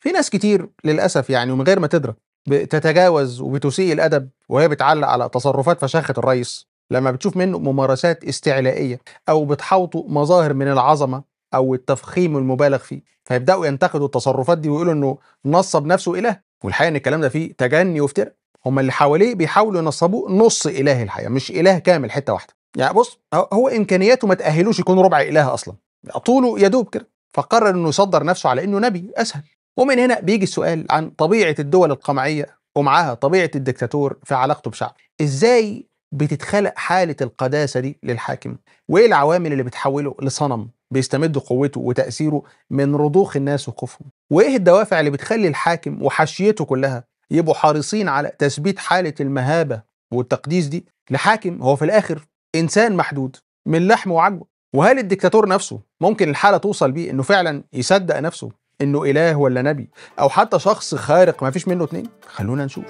في ناس كتير للأسف يعني ومن غير ما تدرك بتتجاوز وبتسيء الأدب وهي بتعلق على تصرفات فشاخة الرئيس. لما بتشوف منه ممارسات استعلائية أو بتحاوطه مظاهر من العظمة أو التفخيم المبالغ فيه فيبدأوا ينتقدوا التصرفات دي ويقولوا إنه نصب نفسه إله. والحقيقة إن الكلام ده فيه تجني وافتراء هم اللي حواليه بيحاولوا ينصبوه نص إله الحقيقة مش إله كامل حتة واحدة. يعني بص هو- إمكانياته ما تأهلوش يكون ربع إله أصلا. طوله يدوب كده. فقرر إنه يصدر نفسه على إنه نبي أسهل. ومن هنا بيجي السؤال عن طبيعة الدول القمعية ومعاها طبيعة الدكتاتور في علاقته بشعب. إزاي بتتخلق حالة القداسة دي للحاكم؟ وإيه العوامل اللي بتحوله لصنم بيستمد قوته وتأثيره من رضوخ الناس وخوفهم؟ وإيه الدوافع اللي بتخلي الحاكم وحشيته كلها يبقوا حريصين على تثبيت حالة المهابة والتقديس دي لحاكم هو في الآخر إنسان محدود من لحم وعجوة؟ وهل الدكتاتور نفسه ممكن الحالة توصل بيه إنه فعلا يصدق نفسه؟ إنه إله ولا نبي أو حتى شخص خارق ما فيش منه اتنين. خلونا نشوف.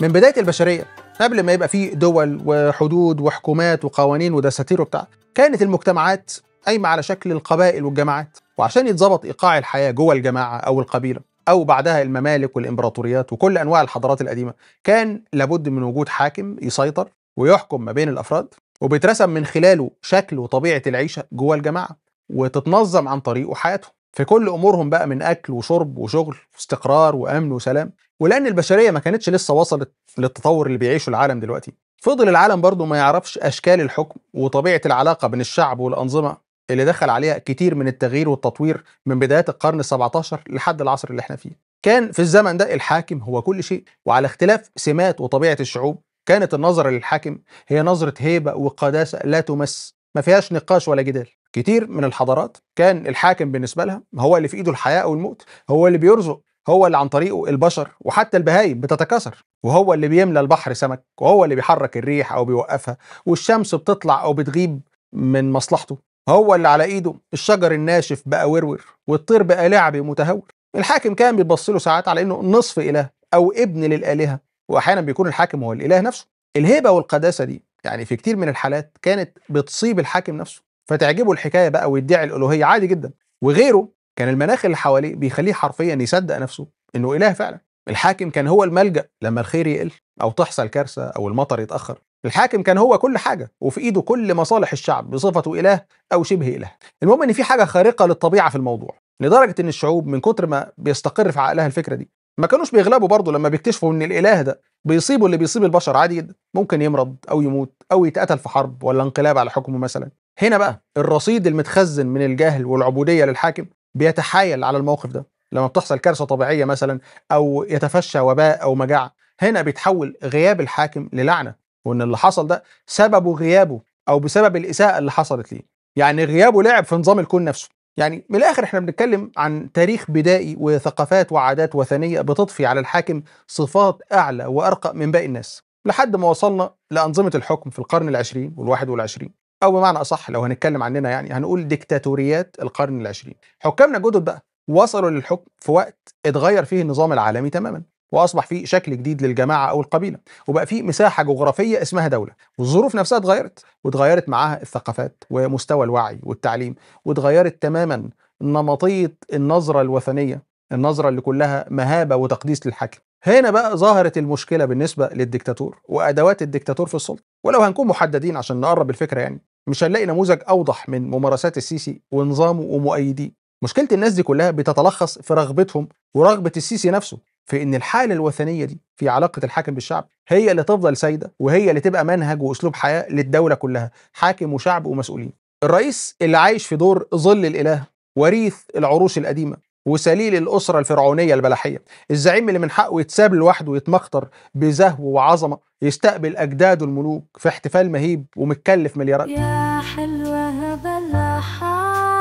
من بداية البشرية قبل ما يبقى فيه دول وحدود وحكومات وقوانين ودساتير وبتاع كانت المجتمعات قايمة على شكل القبائل والجماعات. وعشان يتظبط إيقاع الحياة جوه الجماعة أو القبيلة أو بعدها الممالك والإمبراطوريات وكل أنواع الحضارات القديمة كان لابد من وجود حاكم يسيطر ويحكم ما بين الأفراد. وبيترسم من خلاله شكل وطبيعة العيشة جوه الجماعة وتتنظم عن طريقه حياتهم في كل أمورهم بقى من أكل وشرب وشغل واستقرار وأمن وسلام. ولأن البشرية ما كانتش لسه وصلت للتطور اللي بيعيشه العالم دلوقتي. فضل العالم برضه ما يعرفش أشكال الحكم وطبيعة العلاقة بين الشعب والأنظمة اللي دخل عليها كتير من التغيير والتطوير من بدايات القرن ال17 لحد العصر اللي إحنا فيه. كان في الزمن ده الحاكم هو كل شيء وعلى اختلاف سمات وطبيعة الشعوب كانت النظرة للحاكم هي نظرة هيبة وقداسة لا تمس ما فيهاش نقاش ولا جدال. كتير من الحضارات كان الحاكم بالنسبة لها هو اللي في إيده الحياة أو الموت هو اللي بيرزق هو اللي عن طريقه البشر وحتى البهايم بتتكاثر وهو اللي بيملى البحر سمك وهو اللي بيحرك الريح أو بيوقفها والشمس بتطلع أو بتغيب من مصلحته هو اللي على إيده الشجر الناشف بقى ورور والطير بقى لعبي متهور. الحاكم كان بيتبص له ساعات على إنه نصف إله أو ابن للآلهة. وأحيانا بيكون الحاكم هو الإله نفسه. الهيبة والقداسة دي يعني في كتير من الحالات كانت بتصيب الحاكم نفسه. فتعجبه الحكاية بقى ويدعي الألوهية عادي جدا. وغيره كان المناخ اللي حواليه بيخليه حرفيا يصدق نفسه إنه إله فعلا. الحاكم كان هو الملجأ لما الخير يقل أو تحصل كارثة أو المطر يتأخر. الحاكم كان هو كل حاجة وفي إيده كل مصالح الشعب بصفته إله أو شبه إله. المهم إن في حاجة خارقة للطبيعة في الموضوع. لدرجة إن الشعوب من كتر ما بيستقر في عقلها الفكرة دي ما كانوش بيغلبوا برضه لما بيكتشفوا إن الإله ده بيصيبوا اللي بيصيب البشر عادي جدا. ممكن يمرض أو يموت أو يتقتل في حرب ولا انقلاب على حكمه مثلا. هنا بقى الرصيد المتخزن من الجهل والعبودية للحاكم بيتحايل على الموقف ده. لما بتحصل كارثة طبيعية مثلا أو يتفشى وباء أو مجاعة هنا بيتحول غياب الحاكم للعنة. وإن اللي حصل ده سببه غيابه أو بسبب الإساءة اللي حصلت ليه. يعني غيابه لعب في نظام الكون نفسه. يعني من الآخر إحنا بنتكلم عن تاريخ بدائي وثقافات وعادات وثنية بتضفي على الحاكم صفات أعلى وأرقى من باقي الناس لحد ما وصلنا لأنظمة الحكم في القرن العشرين والواحد والعشرين. أو بمعنى أصح لو هنتكلم عننا يعني هنقول ديكتاتوريات القرن العشرين. حكامنا الجدد بقى وصلوا للحكم في وقت اتغير فيه النظام العالمي تماما. وأصبح فيه شكل جديد للجماعة أو القبيلة وبقى فيه مساحة جغرافية اسمها دولة والظروف نفسها اتغيرت واتغيرت معاها الثقافات ومستوى الوعي والتعليم واتغيرت تماما نمطية النظرة الوثنية النظرة اللي كلها مهابة وتقديس للحاكم. هنا بقى ظهرت المشكلة بالنسبة للديكتاتور وأدوات الديكتاتور في السلطة. ولو هنكون محددين عشان نقرب الفكرة يعني مش هنلاقي نموذج أوضح من ممارسات السيسي ونظامه ومؤيديه. مشكلة الناس دي كلها بتتلخص في رغبتهم ورغبة السيسي نفسه. في إن الحالة الوثنية دي في علاقة الحاكم بالشعب هي اللي تفضل سايدة وهي اللي تبقى منهج وأسلوب حياة للدولة كلها حاكم وشعب ومسؤولين. الرئيس اللي عايش في دور ظل الإله وريث العروش القديمة وسليل الأسرة الفرعونية البلحية الزعيم اللي من حقه يتساب لوحده ويتمخطر بزهو وعظمة يستقبل أجداده الملوك في احتفال مهيب ومتكلف مليارات. يا حلوة بلحايا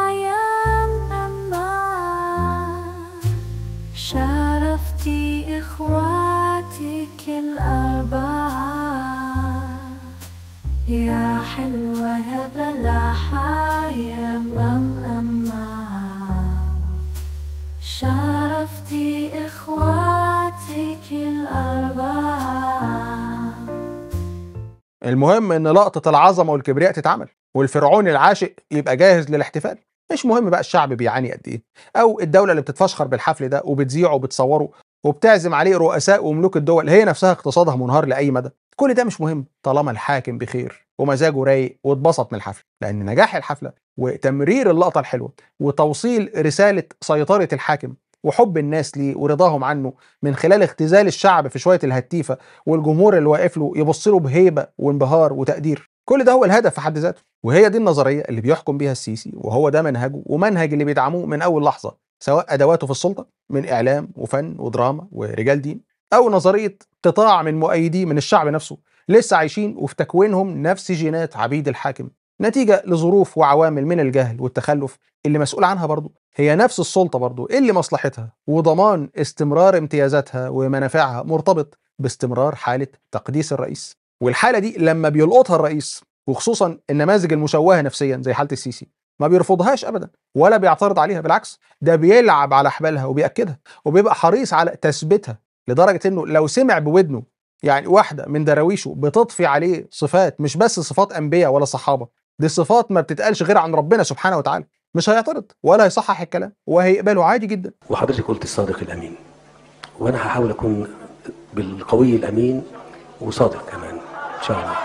المهم إن لقطة العظمة والكبرياء تتعمل والفرعون العاشق يبقى جاهز للاحتفال. مش مهم بقى الشعب بيعاني قد إيه أو الدولة اللي بتتفشخر بالحفل ده وبتذيعه وبتصوره وبتعزم عليه رؤساء وملوك الدول هي نفسها اقتصادها منهار لأي مدى. كل ده مش مهم طالما الحاكم بخير ومزاجه رايق واتبسط من الحفله لأن نجاح الحفلة وتمرير اللقطة الحلوة وتوصيل رسالة سيطرة الحاكم وحب الناس ليه ورضاهم عنه من خلال اختزال الشعب في شوية الهتيفة والجمهور اللي واقف له يبص له بهيبة وانبهار وتقدير. كل ده هو الهدف في حد ذاته وهي دي النظرية اللي بيحكم بيها السيسي وهو ده منهجه ومنهج اللي بيدعموه من أول لحظة سواء أدواته في السلطة من إعلام وفن ودراما ورجال دين أو نظرية قطاع من مؤيديه من الشعب نفسه لسه عايشين وفي تكوينهم نفس جينات عبيد الحاكم. نتيجة لظروف وعوامل من الجهل والتخلف اللي مسؤول عنها برضه هي نفس السلطة برضه اللي مصلحتها وضمان استمرار امتيازاتها ومنافعها مرتبط باستمرار حالة تقديس الرئيس. والحالة دي لما بيلقطها الرئيس وخصوصا النماذج المشوهة نفسيا زي حالة السيسي ما بيرفضهاش ابدا ولا بيعترض عليها بالعكس ده بيلعب على حبالها وبيأكدها وبيبقى حريص على تثبيتها لدرجة إنه لو سمع بودنه يعني واحدة من دراويشه بتضفي عليه صفات مش بس صفات أنبياء ولا صحابة دي صفات ما بتتقالش غير عن ربنا سبحانه وتعالى مش هيعترض ولا هيصحح الكلام وهيقبله عادي جدا. وحضرتك قلت الصادق الأمين وأنا هحاول أكون بالقوي الأمين وصادق كمان إن شاء الله.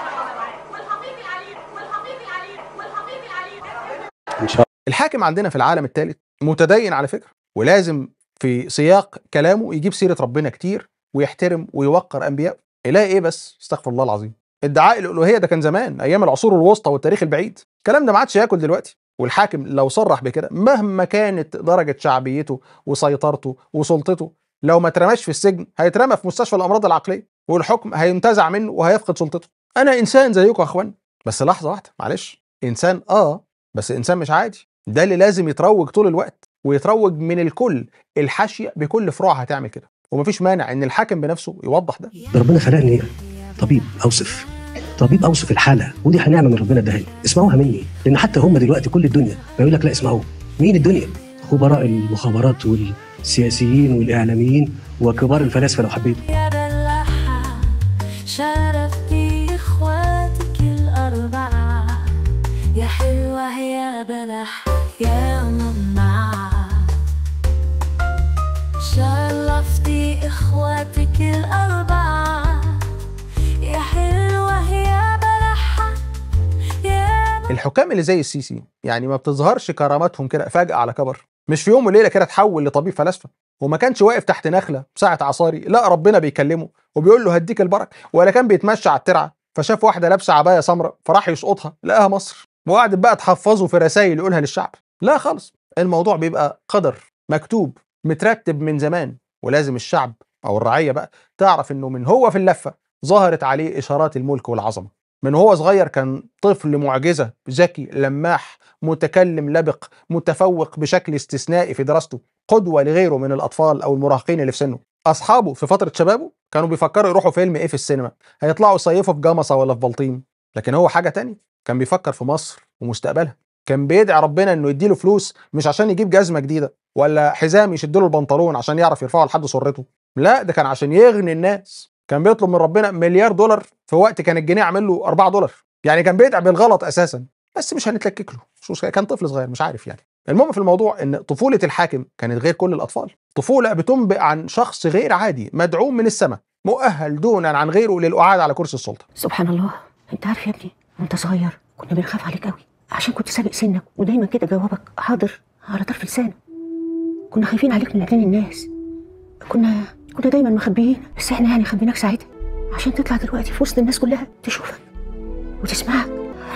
إن شاء الحاكم عندنا في العالم الثالث متدين على فكرة ولازم في سياق كلامه يجيب سيرة ربنا كتير ويحترم ويوقر أنبياء. إله إيه بس؟ استغفر الله العظيم. ادعاء الألوهية ده كان زمان أيام العصور الوسطى والتاريخ البعيد. الكلام ده ما عادش ياكل دلوقتي. والحاكم لو صرح بكده مهما كانت درجة شعبيته وسيطرته وسلطته لو ما اترماش في السجن هيترمى في مستشفى الأمراض العقلية والحكم هينتزع منه وهيفقد سلطته. أنا إنسان زيكم يا اخوان بس لحظة واحدة معلش. إنسان آه بس إنسان مش عادي. ده اللي لازم يتروج طول الوقت ويتروج من الكل. الحاشية بكل فروعها هتعمل كده. ومفيش مانع إن الحاكم بنفسه يوضح ده. ربنا خلقني طبيب أوصف. طبيب أوصف الحالة ودي نعمه من ربنا اداها اسمعوها مني لأن حتى هم دلوقتي كل الدنيا بيقول لك لا اسمعوه. مين الدنيا؟ خبراء المخابرات والسياسيين والإعلاميين وكبار الفلاسفة لو حبيت. يا بلحة شرفتي إخواتك الأربعة. يا حلوة يا بلح يا ماما شرفتي إخواتك الأربعة. الحكام اللي زي السيسي يعني ما بتظهرش كراماتهم كده فجأة على كبر. مش في يوم وليلة كده تحول لطبيب فلاسفة وما كانش واقف تحت نخلة ساعة عصاري لا ربنا بيكلمه وبيقول له هديك البركة ولا كان بيتمشى على الترعة. فشاف واحدة لابسة عباية سمراء فراح يسقطها لقاها مصر. وقعدت بقى تحفظه في رسائل يقولها للشعب. لا خالص الموضوع بيبقى قدر مكتوب مترتب من زمان. ولازم الشعب أو الرعية بقى تعرف إنه من هو في اللفة ظهرت عليه إشارات الملك والعظمة. من هو صغير كان طفل معجزة ذكي لماح متكلم لبق متفوق بشكل استثنائي في دراسته قدوة لغيره من الأطفال أو المراهقين اللي في سنه. أصحابه في فترة شبابه كانوا بيفكروا يروحوا فيلم إيه في السينما؟ هيطلعوا يصيفوا في جمصة ولا في بلطيم. لكن هو حاجة تانية كان بيفكر في مصر ومستقبلها. كان بيدعي ربنا إنه يديله فلوس مش عشان يجيب جزمة جديدة ولا حزام يشدله البنطلون عشان يعرف يرفعه لحد سرته. لا ده كان عشان يغني الناس. كان بيطلب من ربنا مليار دولار في وقت كان الجنيه عامل له 4 دولار. يعني كان بيدعي بالغلط أساسا. بس مش هنتلكك له. مشكلة، كان طفل صغير مش عارف يعني. المهم في الموضوع إن طفولة الحاكم كانت غير كل الأطفال. طفولة بتنبئ عن شخص غير عادي مدعوم من السماء مؤهل دونا عن غيره للقعاد على كرسي السلطة. سبحان الله. أنت عارف يا ابني وأنت صغير كنا بنخاف عليك قوي. عشان كنت سابق سنك ودايما كده جوابك حاضر على طرف لسانك كنا خايفين عليك من عينين الناس. كنا كنا دايما مخبيين. بس إحنا يعني خبيناك ساعتها عشان تطلع دلوقتي في وسط الناس كلها تشوفك وتسمعك.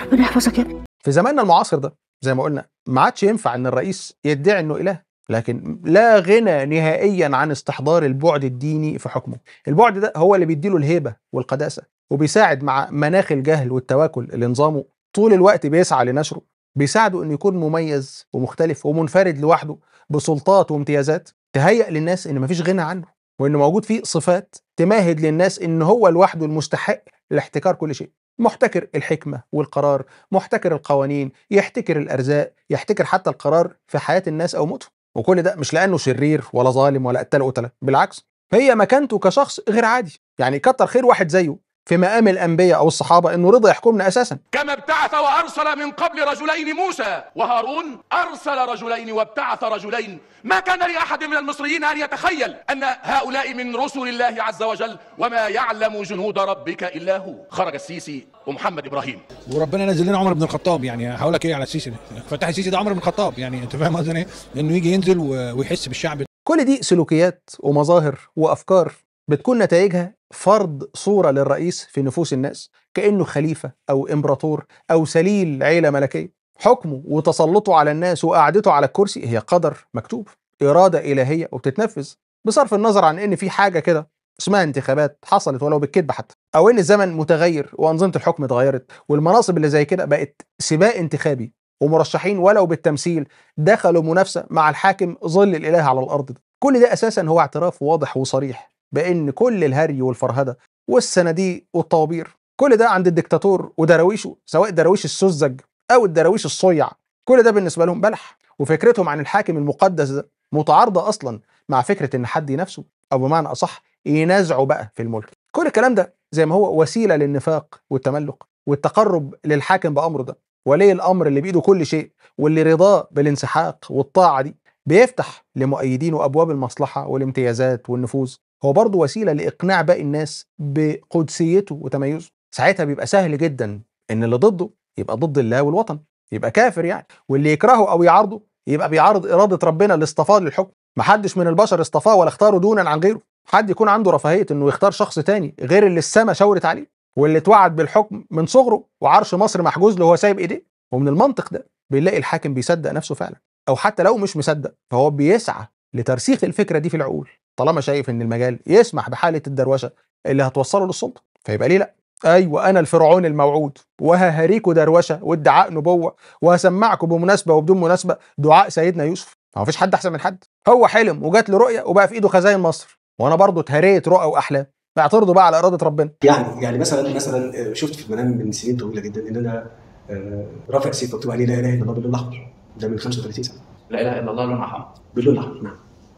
ربنا يحفظك يا ابني. في زماننا المعاصر ده زي ما قلنا ما عادش ينفع إن الرئيس يدعي إنه إله. لكن لا غنى نهائيا عن استحضار البعد الديني في حكمه. البعد ده هو اللي بيديله الهيبة والقداسة وبيساعد مع مناخ الجهل والتواكل اللي نظامه طول الوقت بيسعى لنشره. بيساعده إنه يكون مميز ومختلف ومنفرد لوحده بسلطات وامتيازات تهيأ للناس إن مفيش غنى عنه. وإنه موجود فيه صفات تمهد للناس إن هو لوحده المستحق لاحتكار كل شيء. محتكر الحكمة والقرار محتكر القوانين يحتكر الأرزاق يحتكر حتى القرار في حياة الناس أو موتهم وكل ده مش لأنه شرير ولا ظالم ولا قتال قتلة بالعكس هي مكانته كشخص غير عادي. يعني كتر خير واحد زيه. في مقام الأنبياء أو الصحابة إنه رضى يحكمنا أساسا. كما ابتعث وأرسل من قبل رجلين موسى وهارون أرسل رجلين وابتعث رجلين. ما كان لأحد من المصريين أن يتخيل أن هؤلاء من رسل الله عز وجل وما يعلم جنود ربك إلا هو. خرج السيسي ومحمد إبراهيم. وربنا نزل لنا عمر بن الخطاب يعني هقول لك إيه على السيسي. فتح السيسي ده عمر بن الخطاب يعني أنت فاهم قصدي إيه؟ إنه يجي ينزل ويحس بالشعب. كل دي سلوكيات ومظاهر وأفكار بتكون نتائجها فرض صورة للرئيس في نفوس الناس كأنه خليفة أو إمبراطور أو سليل عيلة ملكية. حكمه وتسلطه على الناس وقعدته على الكرسي هي قدر مكتوب إرادة إلهية وبتتنفذ. بصرف النظر عن إن في حاجة كده اسمها انتخابات حصلت ولو بالكذب حتى أو إن الزمن متغير وأنظمة الحكم اتغيرت والمناصب اللي زي كده بقت سباق انتخابي ومرشحين ولو بالتمثيل دخلوا منافسة مع الحاكم ظل الإله على الأرض ده. كل ده أساسا هو اعتراف واضح وصريح. بأن كل الهري والفرهدة والصناديق والطوابير كل ده عند الدكتاتور ودراويشه سواء دراويش السذج أو الدراويش الصيع كل ده بالنسبة لهم بلح. وفكرتهم عن الحاكم المقدس ده متعارضة أصلا مع فكرة إن حد ينافسه أو بمعنى أصح ينازعه بقى في الملك. كل الكلام ده زي ما هو وسيلة للنفاق والتملق والتقرب للحاكم بأمره ده. ولي الأمر اللي بإيده كل شيء واللي رضاه بالانسحاق والطاعة دي بيفتح لمؤيدينه أبواب المصلحة والامتيازات والنفوذ. هو برضه وسيلة لإقناع باقي الناس بقدسيته وتميزه. ساعتها بيبقى سهل جدا إن اللي ضده يبقى ضد الله والوطن يبقى كافر يعني واللي يكرهه أو يعارضه يبقى بيعارض إرادة ربنا اللي اصطفاه للحكم محدش من البشر اصطفاه ولا اختاره دونا عن غيره. حد يكون عنده رفاهية إنه يختار شخص تاني غير اللي السما شاورت عليه واللي اتوعد بالحكم من صغره وعرش مصر محجوز له وهو سايب إيديه. ومن المنطق ده بنلاقي الحاكم بيصدق نفسه فعلا أو حتى لو مش مصدق فهو بيسعى لترسيخ الفكرة دي في العقول. طالما شايف إن المجال يسمح بحالة الدروشة اللي هتوصله للسلطة فيبقى ليه لأ. أيوه أنا الفرعون الموعود وههريكوا دروشة وادعاء نبوة وهسمعكم بمناسبة وبدون مناسبة دعاء سيدنا يوسف. ما فيش حد أحسن من حد. هو حلم وجات له رؤية وبقى في إيده خزاين مصر. وأنا برضه اتهريت رؤى وأحلام. اعترضوا بقى على إرادة ربنا. يعني يعني مثلا مثلا شفت في المنام من سنين طويلة جدا إن أنا آه، رافع سيف مكتوب عليه لا إله إلا الله باللون الأحمر. ده من 35 سنة. لا إله إلا الله لون أحمر. باللون الأحمر. نعم.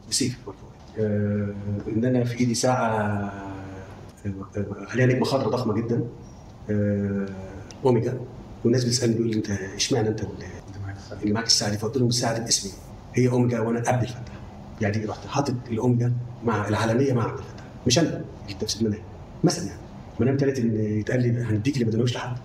بسيف. آه، إن أنا في ايدي ساعة آه، آه، عليها نجمة خضراء ضخمة جدا. آه، أوميجا. والناس بتسألني بيقول لي أنت إشمعنى أنت اللي معاك الساعة دي؟ فقلت لهم الساعة دي باسمي هي أوميجا وأنا عبد الفتاح يعني رحت؟ حاطط الأوميجا مع العالمية مع عبد الفتاح مش أنا. اللي تفسير المنام مثلا يعني. منام تالت إن يتقال لي هنديك اللي ما لحد.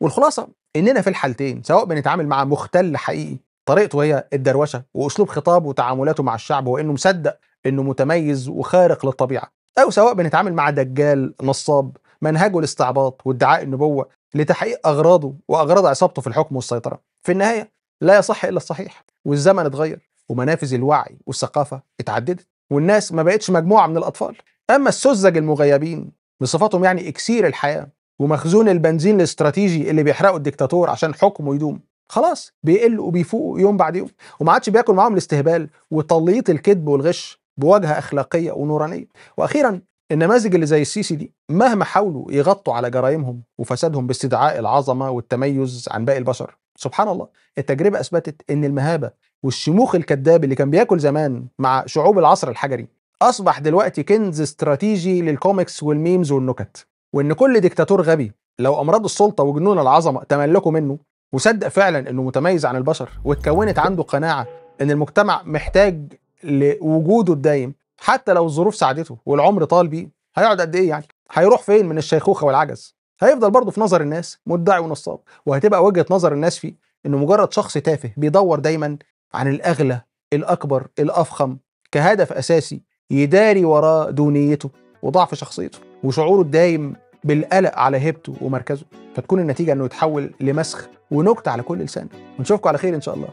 والخلاصة إننا في الحالتين سواء بنتعامل مع مختل حقيقي طريقته هي الدروشة وأسلوب خطابه وتعاملاته مع الشعب هو إنه مصدق إنه متميز وخارق للطبيعة. أو سواء بنتعامل مع دجال نصاب منهجه الاستعباط وادعاء النبوة لتحقيق أغراضه وأغراض عصابته في الحكم والسيطرة. في النهاية لا يصح إلا الصحيح والزمن اتغير ومنافذ الوعي والثقافة اتعددت والناس ما بقتش مجموعة من الأطفال. أما السذج المغيبين بصفاتهم يعني إكسير الحياة ومخزون البنزين الاستراتيجي اللي بيحرقه الدكتاتور عشان حكمه يدوم خلاص بيقلوا وبيفوقوا يوم بعد يوم. وما عادش بياكل معاهم الاستهبال وتليط الكذب والغش بواجهه أخلاقية ونورانية. وأخيرا النماذج اللي زي السيسي دي مهما حاولوا يغطوا على جرائمهم وفسادهم باستدعاء العظمة والتميز عن باقي البشر سبحان الله التجربة أثبتت إن المهابة والشموخ الكذاب اللي كان بياكل زمان مع شعوب العصر الحجري أصبح دلوقتي كنز استراتيجي لل comics وال memes والنكت. وإن كل ديكتاتور غبي لو أمراض السلطة وجنون العظمة تملكوا منه وصدق فعلا إنه متميز عن البشر واتكونت عنده قناعة إن المجتمع محتاج لوجوده الدايم حتى لو الظروف ساعدته والعمر طال بيه. هيقعد قد إيه يعني؟ هيروح فين من الشيخوخة والعجز؟ هيفضل برضه في نظر الناس مدعي ونصاب وهتبقى وجهة نظر الناس فيه إنه مجرد شخص تافه بيدور دايما عن الأغلى الأكبر الأفخم كهدف أساسي يداري وراه دونيته وضعف شخصيته وشعوره الدايم بالقلق على هيبته ومركزه فتكون النتيجة إنه يتحول لمسخ ونكتة على كل لسان ونشوفكم على خير إن شاء الله.